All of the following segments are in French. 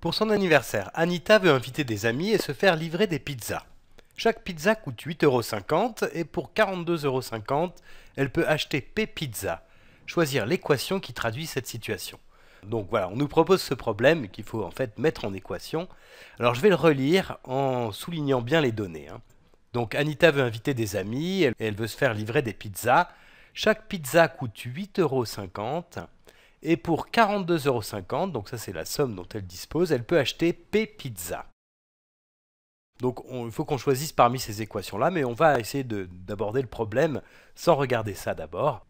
Pour son anniversaire, Anita veut inviter des amis et se faire livrer des pizzas. Chaque pizza coûte 8,50€ et pour 42,50€, elle peut acheter P Pizza. Choisir l'équation qui traduit cette situation. Donc voilà, on nous propose ce problème qu'il faut en fait mettre en équation. Alors je vais le relire en soulignant bien les données. hein. Donc Anita veut inviter des amis et elle veut se faire livrer des pizzas. Chaque pizza coûte 8,50€ et pour 42,50€, donc ça c'est la somme dont elle dispose, elle peut acheter P Pizza. Donc on- il faut qu'on choisisse parmi ces équations-là, mais on va essayer de- d'aborder le problème sans regarder ça d'abord.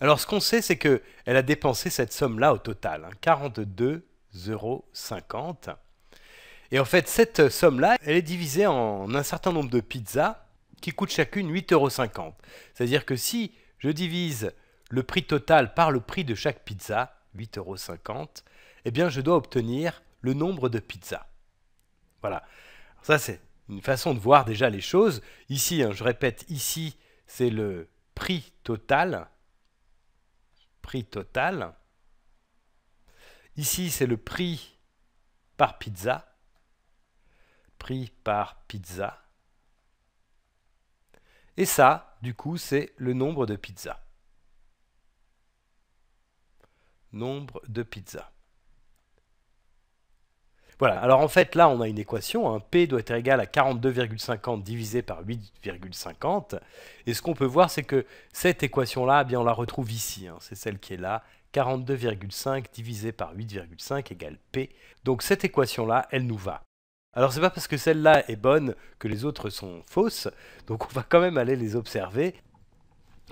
Alors ce qu'on sait, c'est que elle a dépensé cette somme-là au total, hein, 42,50€. Et en fait, cette somme-là, elle est divisée en un certain nombre de pizzas qui coûtent chacune 8,50€. C'est-à-dire que si je divise le prix total par le prix de chaque pizza, 8,50€, eh bien je dois obtenir le nombre de pizzas. Voilà. Ça, c'est une façon de voir déjà les choses. Ici, hein, je répète, ici, c'est le prix total. Prix total. Ici, c'est le prix par pizza. Prix par pizza. Et ça, du coup, c'est le nombre de pizzas. Nombre de pizzas. Voilà, alors en fait là on a une équation, hein. P doit être égal à 42,50 divisé par 8,50. Et ce qu'on peut voir c'est que cette équation-là, eh bien on la retrouve ici, hein. c'est celle qui est là, 42,5 divisé par 8,5 égale P. Donc cette équation-là, elle nous va. Alors c'est pas parce que celle-là est bonne que les autres sont fausses, donc on va quand même aller les observer.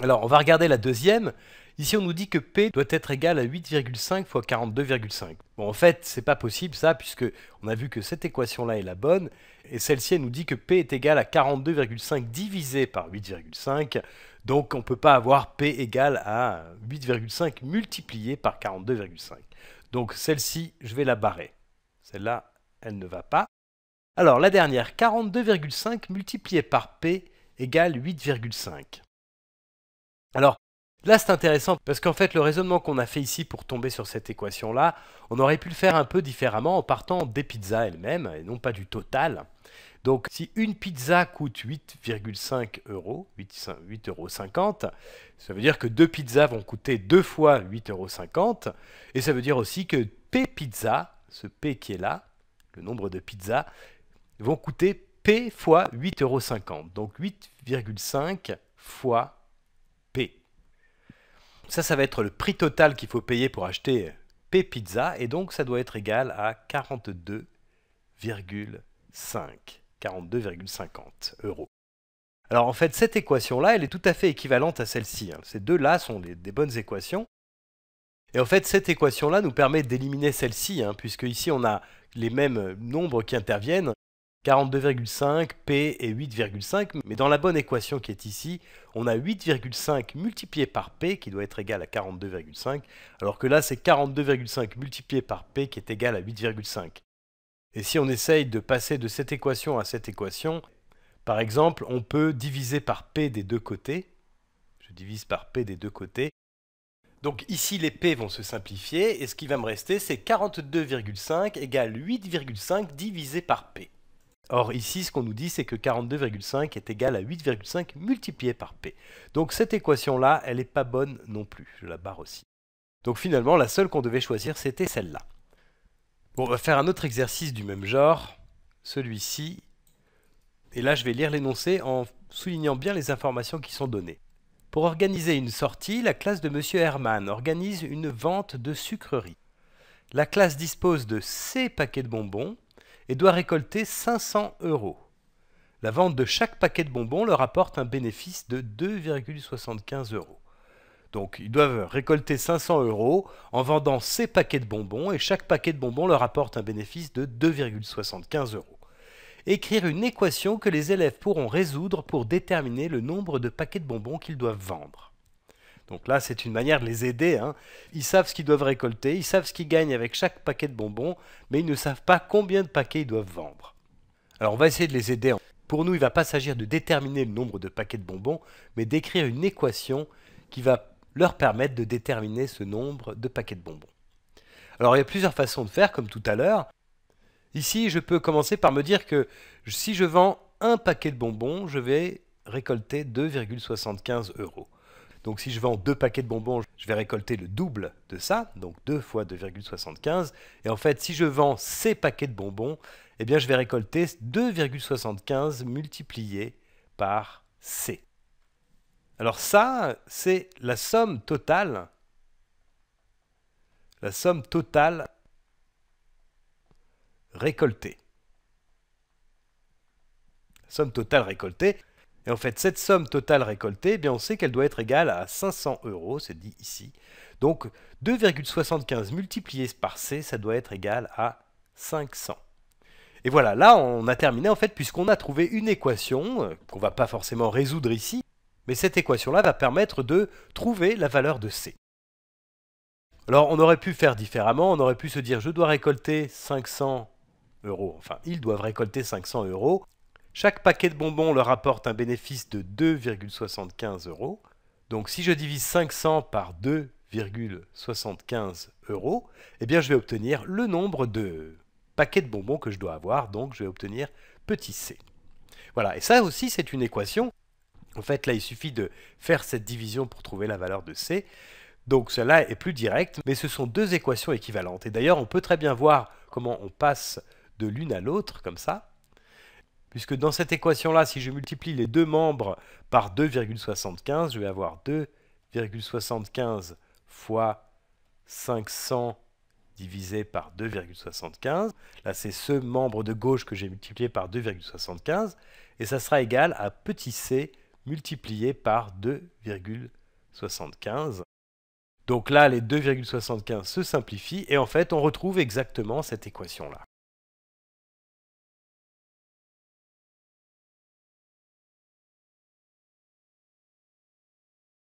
Alors on va regarder la deuxième. Ici, on nous dit que P doit être égal à 8,5 fois 42,5. Bon, en fait, c'est pas possible ça, puisque on a vu que cette équation-là est la bonne, et celle-ci, elle nous dit que P est égal à 42,5 divisé par 8,5. Donc, on ne peut pas avoir P égal à 8,5 multiplié par 42,5. Donc, celle-ci, je vais la barrer. Celle-là, elle ne va pas. Alors, la dernière, 42,5 multiplié par P égale 8,5. Alors, Là, c'est intéressant parce qu'en fait, le raisonnement qu'on a fait ici pour tomber sur cette équation-là, on aurait pu le faire un peu différemment en partant des pizzas elles-mêmes et non pas du total. Donc, si une pizza coûte 8,5 euros, 8,50 euros, ça veut dire que deux pizzas vont coûter deux fois 8,50 euros. Et ça veut dire aussi que P pizza, ce P qui est là, le nombre de pizzas, vont coûter P fois 8,50 euros. Donc 8,5 fois. Ça, ça va être le prix total qu'il faut payer pour acheter P Pizza, et donc ça doit être égal à 42,5. 42,50 euros. Alors en fait, cette équation-là, elle est tout à fait équivalente à celle-ci. hein. Ces deux-là sont des, des bonnes équations. Et en fait, cette équation-là nous permet d'éliminer celle-ci, hein, puisque ici on a les mêmes nombres qui interviennent. 42,5, P et 8,5, mais dans la bonne équation qui est ici, on a 8,5 multiplié par P qui doit être égal à 42,5, alors que là c'est 42,5 multiplié par P qui est égal à 8,5. Et si on essaye de passer de cette équation à cette équation, par exemple, on peut diviser par P des deux côtés. Je divise par P des deux côtés. Donc ici les P vont se simplifier, et ce qui va me rester c'est 42,5 égale 8,5 divisé par P. Or ici, ce qu'on nous dit, c'est que 42,5 est égal à 8,5 multiplié par P. Donc cette équation-là, elle n'est pas bonne non plus. Je la barre aussi. Donc finalement, la seule qu'on devait choisir, c'était celle-là. Bon, on va faire un autre exercice du même genre, celui-ci. Et là, je vais lire l'énoncé en soulignant bien les informations qui sont données. Pour organiser une sortie, la classe de M. Hermann organise une vente de sucreries. La classe dispose de C paquets de bonbons et doit récolter 500 euros. La vente de chaque paquet de bonbons leur apporte un bénéfice de 2,75 euros. Donc ils doivent récolter 500 euros en vendant ces paquets de bonbons et chaque paquet de bonbons leur apporte un bénéfice de 2,75 euros. Écrire une équation que les élèves pourront résoudre pour déterminer le nombre de paquets de bonbons qu'ils doivent vendre. Donc là, c'est une manière de les aider. hein. Ils savent ce qu'ils doivent récolter, ils savent ce qu'ils gagnent avec chaque paquet de bonbons, mais ils ne savent pas combien de paquets ils doivent vendre. Alors on va essayer de les aider. Pour nous, il ne va pas s'agir de déterminer le nombre de paquets de bonbons, mais d'écrire une équation qui va leur permettre de déterminer ce nombre de paquets de bonbons. Alors il y a plusieurs façons de faire, comme tout à l'heure. Ici, je peux commencer par me dire que si je vends un paquet de bonbons, je vais récolter 2,75 euros. Donc si je vends deux paquets de bonbons, je vais récolter le double de ça, donc 2 fois 2,75. Et en fait, si je vends ces paquets de bonbons, eh bien je vais récolter 2,75 multiplié par C. Alors ça, c'est la somme totale, la somme totale récoltée. somme totale récoltée. Et en fait, cette somme totale récoltée, eh bien, on sait qu'elle doit être égale à 500 euros, c'est dit ici. Donc 2,75 multiplié par C, ça doit être égal à 500. Et voilà, là on a terminé en fait puisqu'on a trouvé une équation euh, qu'on va pas forcément résoudre ici, mais cette équation-là va permettre de trouver la valeur de C. Alors on aurait pu faire différemment, on aurait pu se dire je dois récolter 500 euros, enfin ils doivent récolter 500 euros, chaque paquet de bonbons leur apporte un bénéfice de 2,75 euros. Donc si je divise 500 par 2,75 euros, eh bien je vais obtenir le nombre de paquets de bonbons que je dois avoir, donc je vais obtenir petit c. Voilà, et ça aussi c'est une équation. En fait là il suffit de faire cette division pour trouver la valeur de c. Donc cela est plus direct, mais ce sont deux équations équivalentes. Et d'ailleurs on peut très bien voir comment on passe de l'une à l'autre comme ça puisque dans cette équation-là, si je multiplie les deux membres par 2,75, je vais avoir 2,75 fois 500 divisé par 2,75. Là, c'est ce membre de gauche que j'ai multiplié par 2,75. Et ça sera égal à petit c multiplié par 2,75. Donc là, les 2,75 se simplifient et en fait, on retrouve exactement cette équation-là.